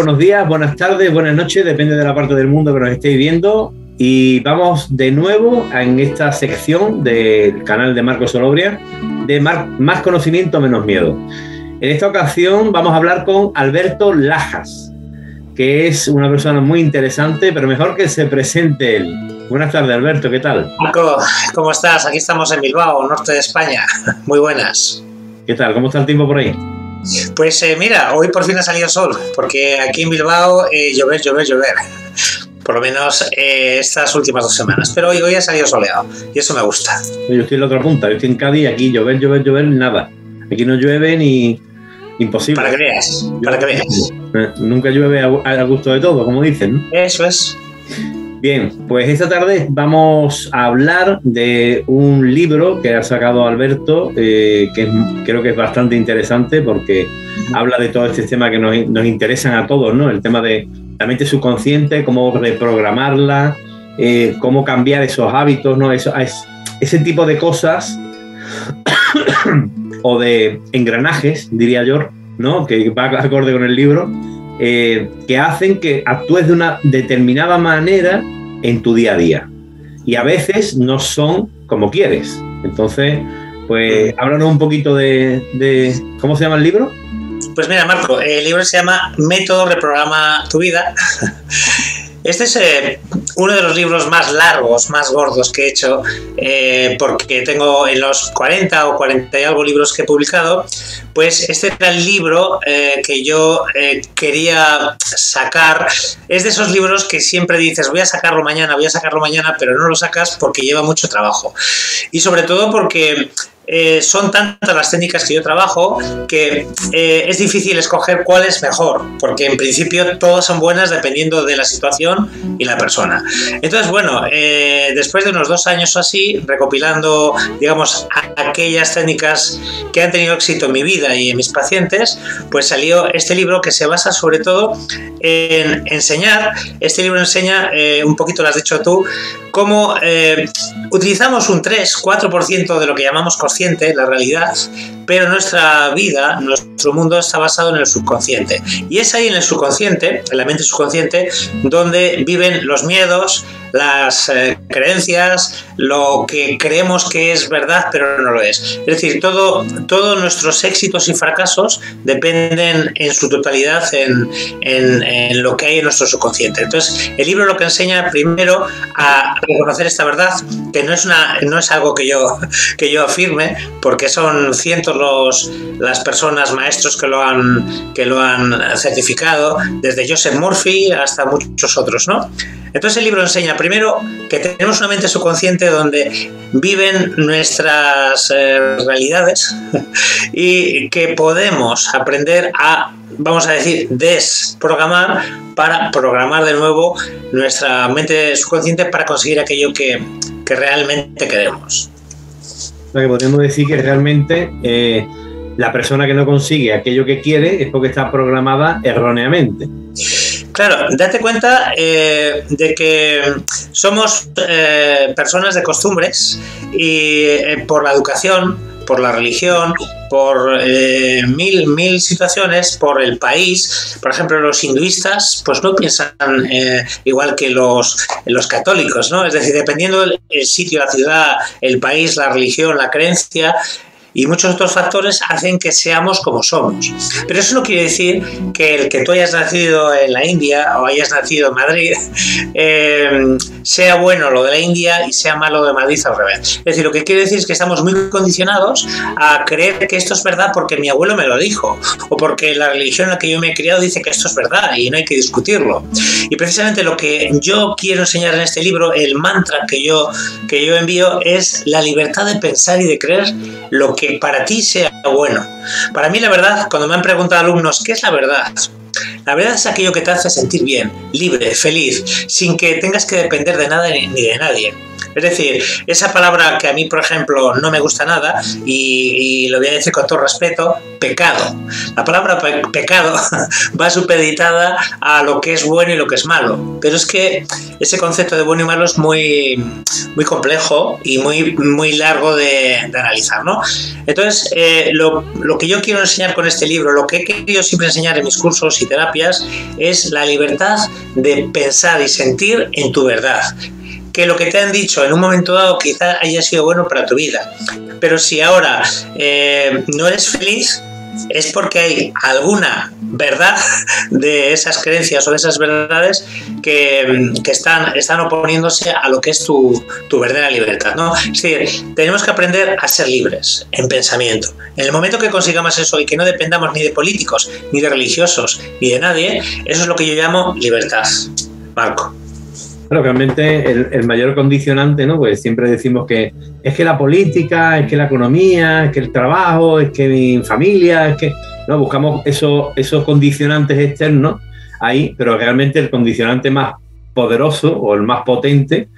buenos días, buenas tardes, buenas noches, depende de la parte del mundo que nos estéis viendo. Y vamos de nuevo en esta sección del canal de Marcos Solobria de Más conocimiento, menos miedo. En esta ocasión vamos a hablar con Alberto Lajas, que es una persona muy interesante, pero mejor que se presente él. Buenas tardes, Alberto, ¿qué tal? Marco, ¿cómo estás? Aquí estamos en Bilbao, norte de España. Muy buenas. ¿Qué tal? ¿Cómo está el tiempo por ahí? Pues eh, mira, hoy por fin ha salido sol, porque aquí en Bilbao eh, llover, llover, llover. Por lo menos eh, estas últimas dos semanas. Pero hoy, hoy ha salido soleado y eso me gusta. Yo estoy en la otra punta, yo estoy en Cádiz aquí llover, llover, llover, nada. Aquí no llueve ni imposible. Para que veas, para que veas. Nunca llueve a, gusto de todo, como dicen. Eso es. Bien, pues esta tarde vamos a hablar de un libro que ha sacado Alberto, eh, que creo que es bastante interesante porque habla de todo este tema que nos, nos interesan a todos, ¿no? El tema de la mente subconsciente, cómo reprogramarla, eh, cómo cambiar esos hábitos, ¿no? Eso, ese tipo de cosas o de engranajes, diría yo, ¿no? Que va acorde con el libro eh, que hacen que actúes de una determinada manera en tu día a día. Y a veces no son como quieres. Entonces, pues háblanos un poquito de, ¿Cómo se llama el libro? Pues mira, Marco, el libro se llama Método Reprograma tu vida. Este es eh, uno de los libros más largos, más gordos que he hecho, eh, porque tengo en los 40 o 40 y algo libros que he publicado, pues este era el libro eh, que yo quería sacar. Es de esos libros que siempre dices, voy a sacarlo mañana, voy a sacarlo mañana, pero no lo sacas porque lleva mucho trabajo. Y sobre todo porque eh, son tantas las técnicas que yo trabajo que eh, es difícil escoger cuál es mejor, porque en principio todas son buenas dependiendo de la situación y la persona. Entonces, bueno, eh, después de unos dos años o así, recopilando, digamos, aquellas técnicas que han tenido éxito en mi vida y en mis pacientes, pues salió este libro que se basa sobre todo en enseñar, este libro enseña, un poquito lo has dicho tú, cómo utilizamos un 3-4% de lo que llamamos consciencia la realidad, pero nuestra vida, nuestro mundo está basado en el subconsciente. Y es ahí en el subconsciente, en la mente subconsciente, donde viven los miedos, las eh, creencias, lo que creemos que es verdad, pero no lo es. Es decir, todo, todos nuestros éxitos y fracasos dependen en su totalidad en, en, lo que hay en nuestro subconsciente. Entonces, el libro lo que enseña primero a reconocer esta verdad, que no es, una, no es algo que yo, que yo afirme, porque son cientos los, las personas, maestros que lo, han, que lo han certificado, desde Joseph Murphy hasta muchos otros, ¿no? Entonces el libro enseña primero que tenemos una mente subconsciente donde viven nuestras eh, realidades y que podemos aprender a, vamos a decir, desprogramar para programar de nuevo nuestra mente subconsciente para conseguir aquello que, realmente queremos. Lo que podemos decir que realmente eh, la persona que no consigue aquello que quiere es porque está programada erróneamente. Claro, date cuenta eh, de que somos eh, personas de costumbres y eh, por la educación, por la religión, por mil, mil situaciones, por el país. Por ejemplo, los hinduistas pues no piensan igual que los, los católicos, ¿no? Es decir, dependiendo del sitio, la ciudad, el país, la religión, la creencia, y muchos otros factores hacen que seamos como somos. Pero eso no quiere decir que el que tú hayas nacido en la India o hayas nacido en Madrid eh, sea bueno lo de la India y sea malo lo de Madrid al revés. Es decir, lo que quiere decir es que estamos muy condicionados a creer que esto es verdad porque mi abuelo me lo dijo o porque la religión en la que yo me he criado dice que esto es verdad y no hay que discutirlo. Y precisamente lo que yo quiero enseñar en este libro, el mantra que yo, que yo envío es la libertad de pensar y de creer lo que que para ti sea bueno. Para mí la verdad, cuando me han preguntado alumnos, ¿qué es la verdad? La verdad es aquello que te hace sentir bien, libre, feliz, sin que tengas que depender de nada ni de nadie. Es decir, esa palabra que a mí, por ejemplo, no me gusta nada, y, lo voy a decir con todo respeto, pecado. La palabra pecado va supeditada a lo que es bueno y lo que es malo. Pero es que ese concepto de bueno y malo es muy, muy complejo y muy, muy largo de, analizar. ¿no? Entonces, eh, lo, lo que yo quiero enseñar con este libro, lo que he querido siempre enseñar en mis cursos y terapias, es la libertad de pensar y sentir en tu verdad que lo que te han dicho en un momento dado quizá haya sido bueno para tu vida. Pero si ahora eh, no eres feliz, es porque hay alguna verdad de esas creencias o de esas verdades que, están, están oponiéndose a lo que es tu, verdadera libertad. ¿no? Es decir, tenemos que aprender a ser libres en pensamiento. En el momento que consigamos eso y que no dependamos ni de políticos, ni de religiosos, ni de nadie, eso es lo que yo llamo libertad. Marco. Bueno, realmente el, mayor condicionante, ¿no? Pues siempre decimos que es que la política, es que la economía, es que el trabajo, es que mi familia, es que. No, buscamos esos, esos condicionantes externos ahí, pero realmente el condicionante más poderoso o el más potente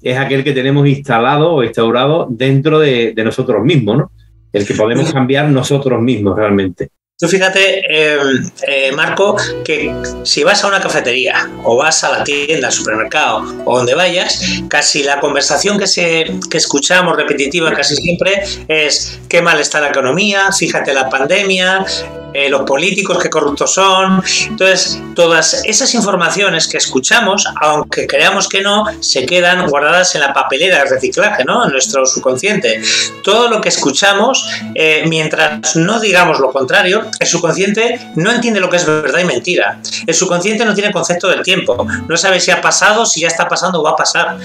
es aquel que tenemos instalado o instaurado dentro de, de nosotros mismos, ¿no? El que podemos cambiar nosotros mismos realmente. Tú fíjate, em, eh, Marco, que si vas a una cafetería o vas a la tienda, al supermercado o donde vayas, casi la conversación que, se, que escuchamos repetitiva casi siempre es qué mal está la economía, fíjate la pandemia, eh, los políticos, qué corruptos son. Entonces, todas esas informaciones que escuchamos, aunque creamos que no, se quedan guardadas en la papelera de reciclaje, ¿no? En nuestro subconsciente. Todo lo que escuchamos, eh, mientras no digamos lo contrario, el subconsciente no entiende lo que es verdad y mentira. El subconsciente no tiene concepto del tiempo. No sabe si ha pasado, si ya está pasando o va a pasar.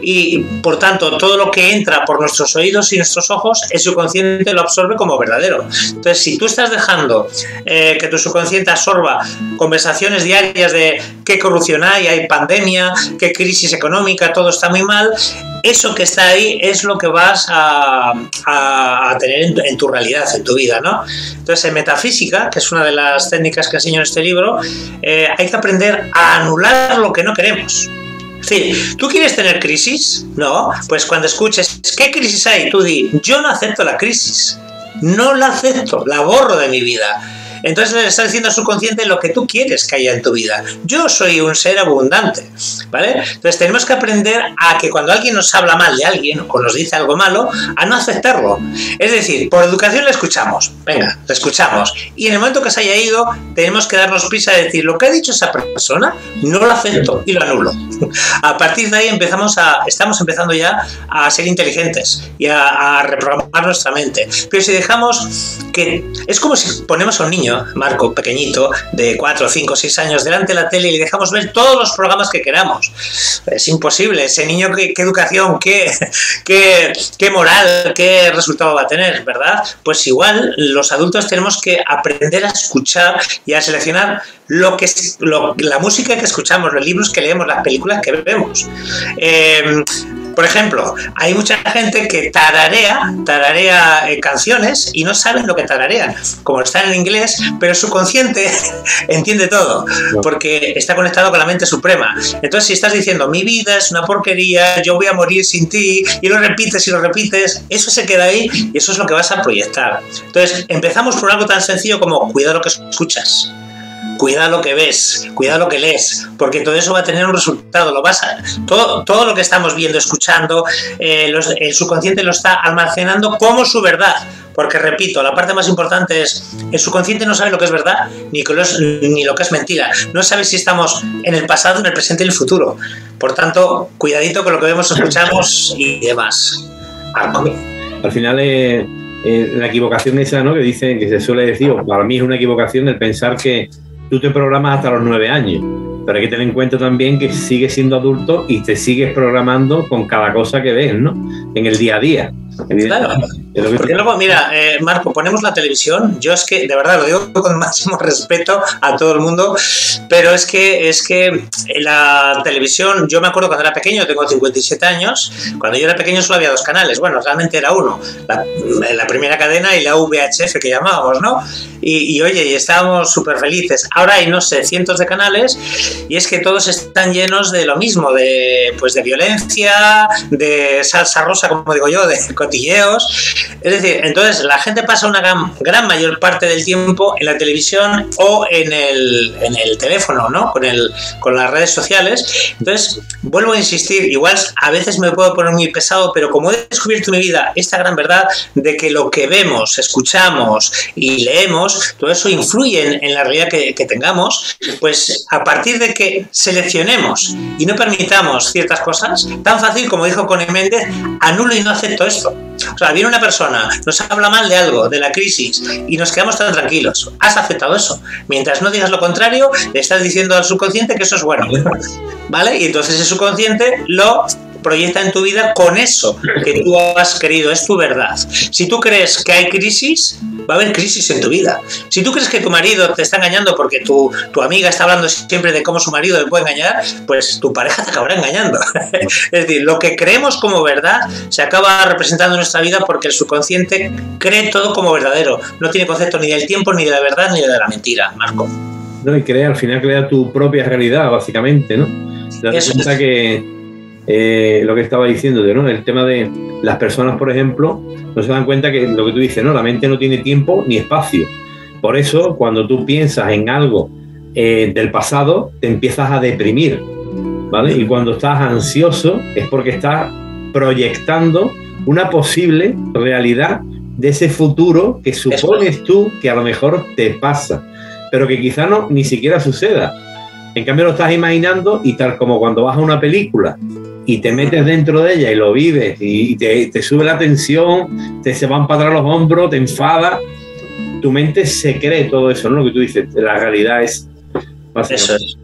Y, por tanto, todo lo que entra por nuestros oídos y nuestros ojos, el subconsciente lo absorbe como verdadero. Entonces, si tú estás dejando eh, que tu subconsciente absorba conversaciones diarias de qué corrupción hay, hay pandemia, qué crisis económica, todo está muy mal, eso que está ahí es lo que vas a, tener en, tu realidad, en tu vida, ¿no? Entonces, en metafísica, que es una de las técnicas que enseño en este libro, eh, hay que aprender a anular lo que no queremos. Es decir, ¿tú quieres tener crisis? No, pues cuando escuches, ¿qué crisis hay? Tú di, yo no acepto la crisis no la acepto, la borro de mi vida. Entonces le está diciendo a su consciente lo que tú quieres que haya en tu vida. Yo soy un ser abundante, ¿vale? Entonces tenemos que aprender a que cuando alguien nos habla mal de alguien o nos dice algo malo, a no aceptarlo. Es decir, por educación le escuchamos, venga, le escuchamos. Y en el momento que se haya ido, tenemos que darnos prisa de decir lo que ha dicho esa persona, no lo acepto y lo anulo. A partir de ahí empezamos a, estamos empezando ya a ser inteligentes y a, a reprogramar nuestra mente. Pero si dejamos que es como si ponemos a un niño Marco, pequeñito, de 4, 5, 6 años, delante de la tele y le dejamos ver todos los programas que queramos. Es imposible. Ese niño, ¿qué, educación, qué, qué, qué moral, qué resultado va a tener, verdad? Pues igual los adultos tenemos que aprender a escuchar y a seleccionar lo que la música que escuchamos, los libros que leemos, las películas que vemos. Eh, por ejemplo, hay mucha gente que tararea, tararea eh, canciones y no saben lo que tararean, como están en inglés, pero su consciente entiende todo, porque está conectado con la mente suprema. Entonces, si estás diciendo, mi vida es una porquería, yo voy a morir sin ti, y lo repites y lo repites, eso se queda ahí y eso es lo que vas a proyectar. Entonces, empezamos por algo tan sencillo como cuidar lo que escuchas cuida lo que ves, cuida lo que lees, porque todo eso va a tener un resultado. Lo vas a, todo, todo lo que estamos viendo, escuchando, eh, el subconsciente lo está almacenando como su verdad. Porque repito, la parte más importante es el subconsciente no sabe lo que es verdad ni, ni lo que es mentira. No sabe si estamos en el pasado, en el presente y el futuro. Por tanto, cuidadito con lo que vemos, escuchamos y demás. Al final, eh, eh, la equivocación esa, ¿no? Que dicen, que se suele decir, para mí es una equivocación el pensar que tú te programas hasta los nueve años, pero hay que tener en cuenta también que sigues siendo adulto y te sigues programando con cada cosa que ves, ¿no? En el día a día. Claro. Porque luego, mira, eh, Marco, ponemos la televisión. Yo es que, de verdad, lo digo con máximo respeto a todo el mundo, pero es que, es que la televisión, yo me acuerdo cuando era pequeño, tengo 57 años, cuando yo era pequeño solo había dos canales, bueno, realmente era uno, la, primera cadena y la VHF que llamábamos, ¿no? Y, y oye, y estábamos súper felices. Ahora hay, no sé, cientos de canales y es que todos están llenos de lo mismo, de, pues de violencia, de salsa rosa, como digo yo, de cotilleos. Es decir, entonces la gente pasa una gran, mayor parte del tiempo en la televisión o en el, en el teléfono, ¿no? Con, el, con las redes sociales. Entonces, vuelvo a insistir, igual a veces me puedo poner muy pesado, pero como he descubierto en mi vida esta gran verdad de que lo que vemos, escuchamos y leemos, todo eso influye en, la realidad que, que tengamos, pues a partir de que seleccionemos y no permitamos ciertas cosas, tan fácil como dijo Connie Méndez, anulo y no acepto esto. O sea, viene una persona, nos habla mal de algo, de la crisis, y nos quedamos tan tranquilos. Has aceptado eso. Mientras no digas lo contrario, le estás diciendo al subconsciente que eso es bueno. ¿Vale? Y entonces el subconsciente lo proyecta en tu vida con eso que tú has querido, es tu verdad. Si tú crees que hay crisis, va a haber crisis en tu vida. Si tú crees que tu marido te está engañando porque tu, tu amiga está hablando siempre de cómo su marido le puede engañar, pues tu pareja te acabará engañando. es decir, lo que creemos como verdad se acaba representando en nuestra vida porque el subconsciente cree todo como verdadero. No tiene concepto ni del tiempo, ni de la verdad, ni de la mentira, Marco. No, y crea, al final crea tu propia realidad, básicamente, ¿no? Date cuenta que eh, lo que estaba diciendo, ¿no? El tema de las personas, por ejemplo, no se dan cuenta que lo que tú dices, ¿no? La mente no tiene tiempo ni espacio. Por eso, cuando tú piensas en algo eh, del pasado, te empiezas a deprimir, ¿vale? Y cuando estás ansioso es porque estás proyectando una posible realidad de ese futuro que supones tú que a lo mejor te pasa, pero que quizá no ni siquiera suceda. En cambio lo estás imaginando y tal como cuando vas a una película y te metes dentro de ella y lo vives y te, sube la tensión, te se van para atrás los hombros, te enfada, tu mente se cree todo eso, ¿no? Lo que tú dices, la realidad es... Eso es.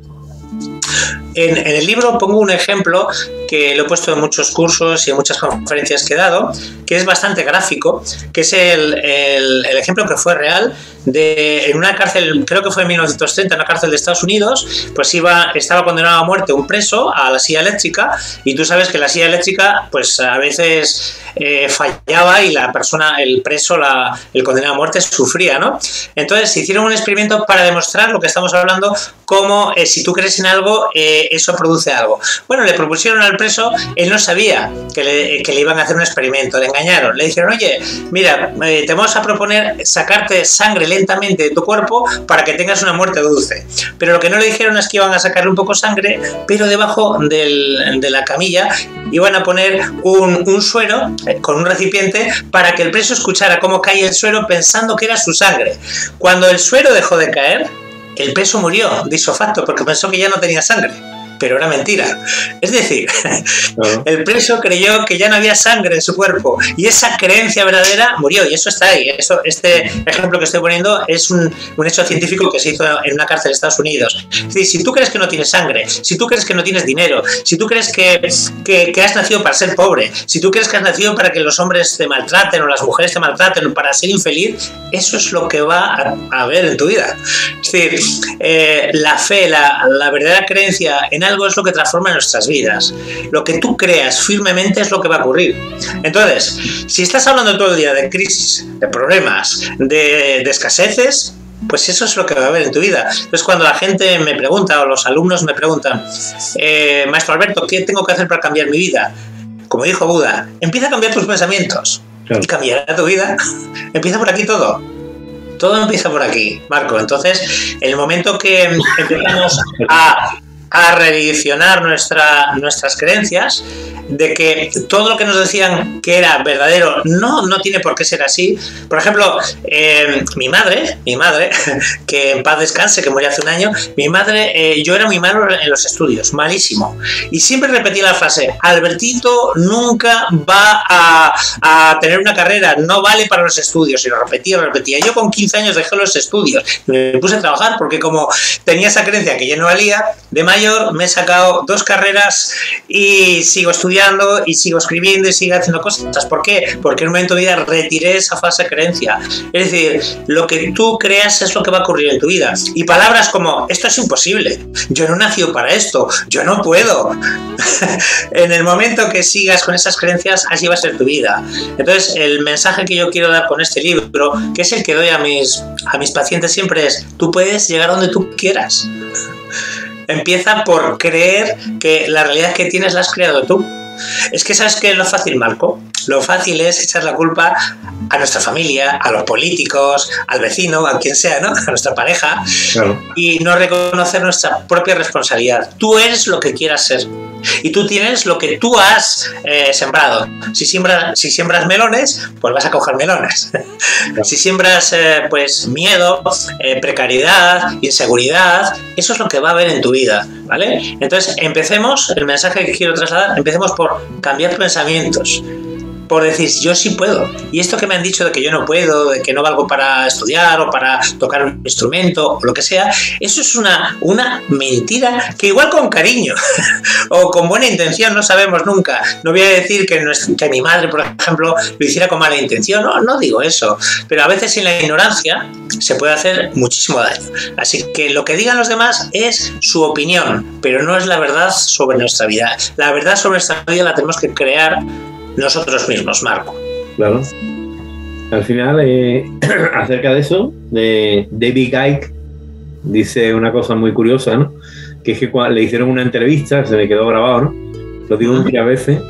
En, el libro pongo un ejemplo que lo he puesto en muchos cursos y en muchas conferencias que he dado, que es bastante gráfico, que es el, el, ejemplo que fue real de, en una cárcel, creo que fue en 1930, en una cárcel de Estados Unidos, pues iba, estaba condenado a muerte un preso a la silla eléctrica y tú sabes que la silla eléctrica pues a veces eh, fallaba y la persona, el preso, la, el condenado a muerte sufría, ¿no? Entonces hicieron un experimento para demostrar lo que estamos hablando, cómo eh, si tú crees en algo, eh, eso produce algo. Bueno, le propusieron al preso, él no sabía que le, iban a hacer un experimento, le engañaron, le dijeron, oye, mira, te vamos a proponer sacarte sangre lentamente de tu cuerpo para que tengas una muerte dulce. Pero lo que no le dijeron es que iban a sacarle un poco sangre, pero debajo del, de la camilla iban a poner un, suero con un recipiente para que el preso escuchara cómo cae el suero pensando que era su sangre. Cuando el suero dejó de caer, el preso murió de isofacto porque pensó que ya no tenía sangre pero era mentira. Es decir, el preso creyó que ya no había sangre en su cuerpo y esa creencia verdadera murió y eso está ahí. Eso, este ejemplo que estoy poniendo es un, un, hecho científico que se hizo en una cárcel de Estados Unidos. Es decir, si tú crees que no tienes sangre, si tú crees que no tienes dinero, si tú crees que, que, que has nacido para ser pobre, si tú crees que has nacido para que los hombres te maltraten o las mujeres te maltraten o para ser infeliz, eso es lo que va a, a haber en tu vida. Es decir, eh, la fe, la, la verdadera creencia en algo es lo que transforma nuestras vidas. Lo que tú creas firmemente es lo que va a ocurrir. Entonces, si estás hablando todo el día de crisis, de problemas, de, de escaseces, pues eso es lo que va a haber en tu vida. Entonces, cuando la gente me pregunta o los alumnos me preguntan, eh, Maestro Alberto, ¿qué tengo que hacer para cambiar mi vida? Como dijo Buda, empieza a cambiar tus pensamientos claro. y cambiará tu vida. empieza por aquí todo. Todo empieza por aquí, Marco. Entonces, en el momento que empezamos a a redireccionar nuestra, nuestras creencias, de que todo lo que nos decían que era verdadero no, no tiene por qué ser así. Por ejemplo, eh, mi madre, mi madre, que en paz descanse, que murió hace un año, mi madre, eh, yo era muy malo en los estudios, malísimo. Y siempre repetía la frase, Albertito nunca va a, a tener una carrera, no vale para los estudios. Y lo repetía, lo repetía. Yo con 15 años dejé los estudios, me puse a trabajar porque como tenía esa creencia que ya no valía, de mayor me he sacado dos carreras y sigo estudiando y sigo escribiendo y sigo haciendo cosas. ¿Por qué? Porque en un momento de vida retiré esa falsa creencia. Es decir, lo que tú creas es lo que va a ocurrir en tu vida. Y palabras como, esto es imposible, yo no nací para esto, yo no puedo. en el momento que sigas con esas creencias, así va a ser tu vida. Entonces, el mensaje que yo quiero dar con este libro, que es el que doy a mis, a mis pacientes siempre es, tú puedes llegar donde tú quieras. Empieza por creer que la realidad que tienes la has creado tú. Es que sabes que es lo fácil, Marco. Lo fácil es echar la culpa a nuestra familia, a los políticos, al vecino, a quien sea, ¿no? A nuestra pareja. Y no reconocer nuestra propia responsabilidad. Tú eres lo que quieras ser. Y tú tienes lo que tú has eh, sembrado. Si siembras, si siembras melones, pues vas a coger melones. si siembras eh, pues miedo, eh, precariedad, inseguridad, eso es lo que va a haber en tu vida, ¿vale? Entonces, empecemos, el mensaje que quiero trasladar, empecemos por cambiar pensamientos por decir, yo sí puedo. Y esto que me han dicho de que yo no puedo, de que no valgo para estudiar o para tocar un instrumento o lo que sea, eso es una, una mentira que igual con cariño o con buena intención no sabemos nunca. No voy a decir que, que mi madre, por ejemplo, lo hiciera con mala intención, no, no digo eso. Pero a veces en la ignorancia se puede hacer muchísimo daño. Así que lo que digan los demás es su opinión, pero no es la verdad sobre nuestra vida. La verdad sobre nuestra vida la tenemos que crear nosotros mismos, Marco. Claro. Al final, eh, acerca de eso, de David Icke dice una cosa muy curiosa, ¿no? Que es que le hicieron una entrevista, se me quedó grabado, ¿no? Lo digo muchas veces,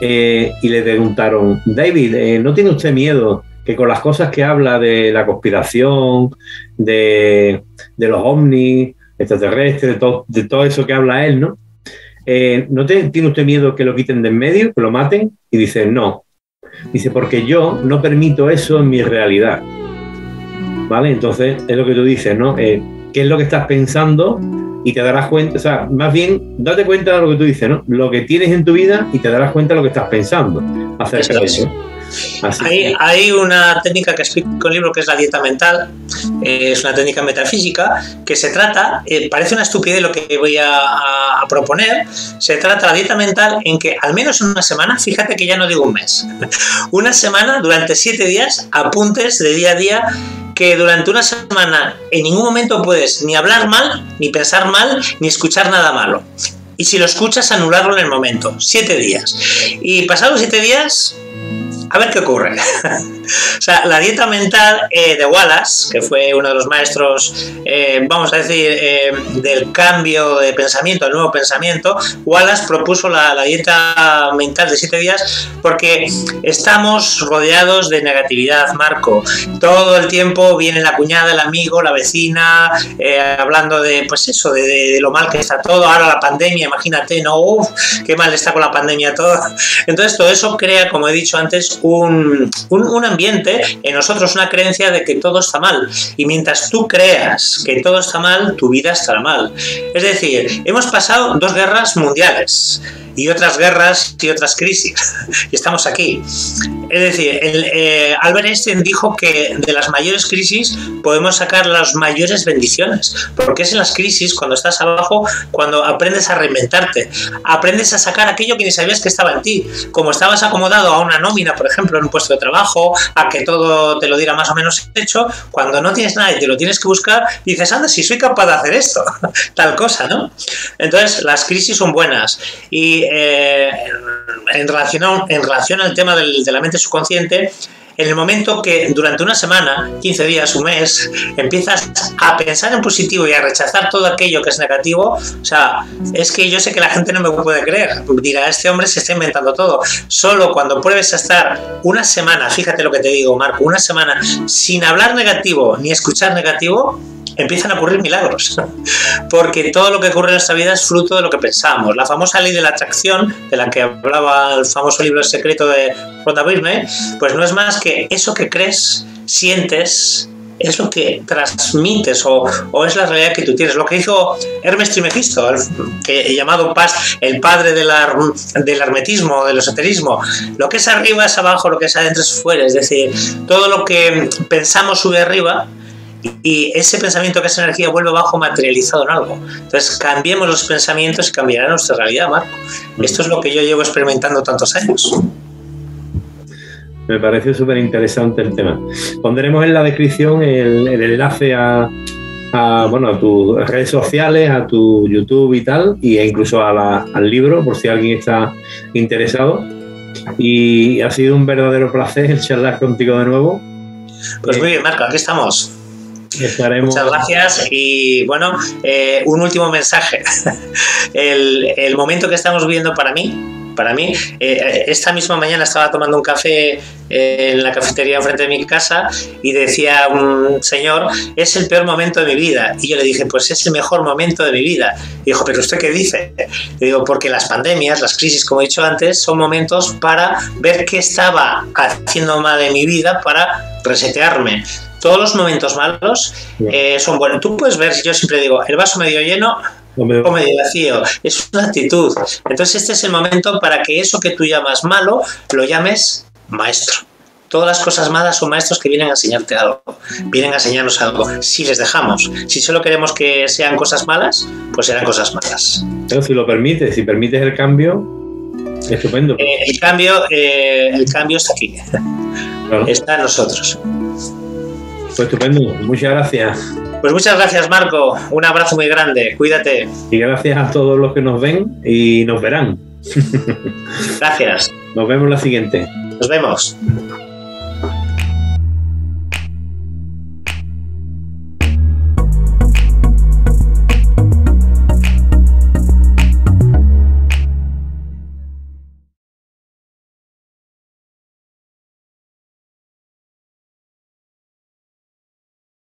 eh, y le preguntaron, David, eh, ¿no tiene usted miedo que con las cosas que habla de la conspiración, de, los ovnis, extraterrestres, de todo eso que habla él, ¿no? Eh, ¿no tiene usted miedo que lo quiten de en medio, que lo maten? Y dice, no. Dice, porque yo no permito eso en mi realidad. ¿Vale? Entonces, es lo que tú dices, ¿no? Eh, ¿Qué es lo que estás pensando? Y te darás cuenta, o sea, más bien, date cuenta de lo que tú dices, ¿no? Lo que tienes en tu vida y te darás cuenta de lo que estás pensando acerca de eso. Hay, una técnica que explico en el libro que es la dieta mental, es una técnica metafísica que se trata, eh, parece una estupidez lo que voy a, proponer, se trata la dieta mental en que al menos una semana, fíjate que ya no digo un mes, una semana durante siete días apuntes de día a día que durante una semana en ningún momento puedes ni hablar mal, ni pensar mal, ni escuchar nada malo. Y si lo escuchas, anularlo en el momento. Siete días. Y pasados siete días, a ver qué ocurre. o sea, la dieta mental eh, de Wallace, que fue uno de los maestros, eh, vamos a decir, eh, del cambio de pensamiento, el nuevo pensamiento, Wallace propuso la, dieta mental de siete días porque estamos rodeados de negatividad, Marco. Todo el tiempo viene la cuñada, el amigo, la vecina, hablando de, pues eso, de, lo mal que está todo. Ahora la pandemia, imagínate, no, Uf, qué mal está con la pandemia todo. Entonces todo eso crea, como he dicho antes, un, un, ambiente, en nosotros una creencia de que todo está mal. Y mientras tú creas que todo está mal, tu vida estará mal. Es decir, hemos pasado dos guerras mundiales y otras guerras y otras crisis. y estamos aquí. Es decir, el, eh, Albert Einstein dijo que de las mayores crisis podemos sacar las mayores bendiciones, porque es en las crisis, cuando estás abajo, cuando aprendes a reinventarte, aprendes a sacar aquello que ni sabías que estaba en ti. Como estabas acomodado a una nómina, por ejemplo, en un puesto de trabajo, a que todo te lo diera más o menos hecho, cuando no tienes nada y te lo tienes que buscar, dices, anda, si soy capaz de hacer esto, tal cosa, ¿no? Entonces, las crisis son buenas. Y eh, en, relación, en relación al tema de la mente subconsciente, en el momento que durante una semana, 15 días, un mes, empiezas a pensar en positivo y a rechazar todo aquello que es negativo, o sea, es que yo sé que la gente no me puede creer. Dirá, este hombre se está inventando todo. Solo cuando pruebes a estar una semana, fíjate lo que te digo, Marco, una semana sin hablar negativo ni escuchar negativo, empiezan a ocurrir milagros. Porque todo lo que ocurre en nuestra vida es fruto de lo que pensamos. La famosa ley de la atracción, de la que hablaba el famoso libro secreto de Rhonda Byrne, pues no es más que eso que crees, sientes, es lo que transmites o, es la realidad que tú tienes. Lo que hizo Hermes Trimegisto, el, que, llamado Paz, el padre del, del hermetismo, del esoterismo. Lo que es arriba es abajo, lo que es adentro es fuera. Es decir, todo lo que pensamos sube arriba y ese pensamiento que es energía vuelve abajo materializado en algo. Entonces cambiemos los pensamientos y cambiará nuestra realidad, Marco. Esto es lo que yo llevo experimentando tantos años. Me parece súper interesante el tema. Pondremos en la descripción el, enlace a, bueno, a tus redes sociales, a tu YouTube y tal, e incluso al libro, por si alguien está interesado. Y ha sido un verdadero placer charlar contigo de nuevo. Pues muy bien, Marco, aquí estamos. Muchas gracias y bueno, eh, un último mensaje. el, el momento que estamos viviendo para mí para mí. Eh, esta misma mañana estaba tomando un café eh, en la cafetería enfrente de mi casa y decía un señor, es el peor momento de mi vida. Y yo le dije, pues es el mejor momento de mi vida. Y dijo, pero ¿usted qué dice? Le digo, porque las pandemias, las crisis, como he dicho antes, son momentos para ver qué estaba haciendo mal en mi vida para resetearme todos los momentos malos eh, son buenos. Tú puedes ver, yo siempre digo, el vaso medio lleno o medio vacío. Es una actitud. Entonces este es el momento para que eso que tú llamas malo lo llames maestro. Todas las cosas malas son maestros que vienen a enseñarte algo, vienen a enseñarnos algo. Si les dejamos, si solo queremos que sean cosas malas, pues serán cosas malas. Pero si lo permites, si permites el cambio, estupendo. Eh, el, cambio, eh, el cambio está aquí, está en nosotros. Pues estupendo, muchas gracias. Pues muchas gracias, Marco. Un abrazo muy grande. Cuídate. Y gracias a todos los que nos ven y nos verán. Gracias. Nos vemos la siguiente. Nos vemos.